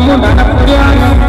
muda na furiano